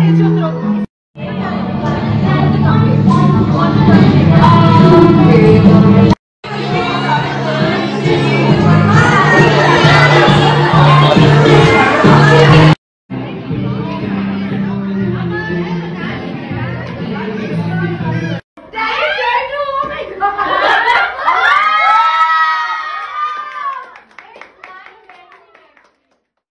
gente, eu troco.